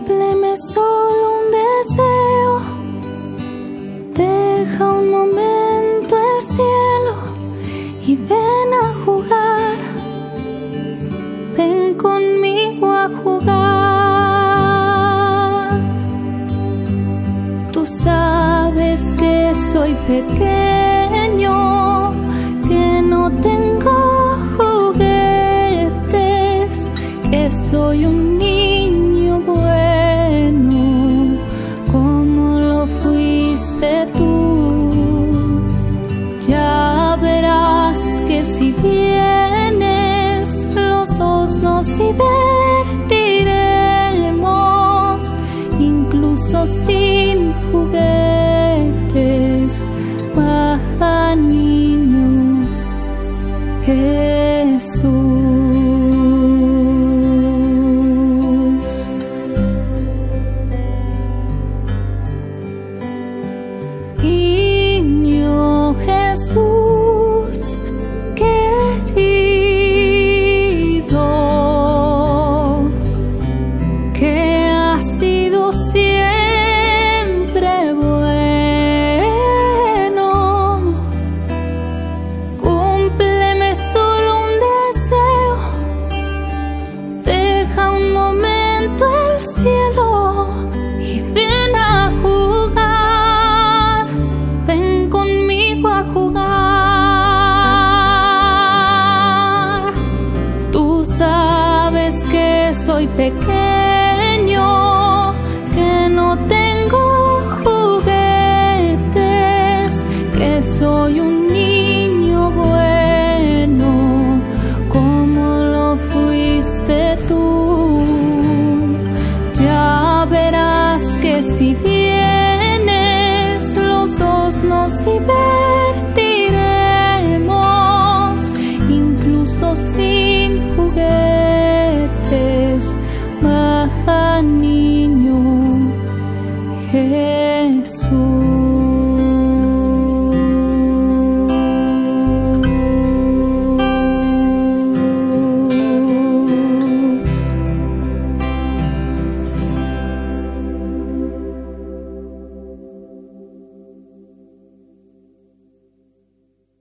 Cúmpleme solo un deseo. Deja un momento el cielo y ven a jugar. Ven conmigo a jugar. Tú sabes que soy pequeño. Dos nos divertiremos, incluso sin juguetes. Baja niño Jesús. Soy pequeño, que no tengo juguetes, que soy un niño bueno, como lo fuiste tú. Ya verás que si vienes, los dos nos divertiremos, Baja niño Jesús.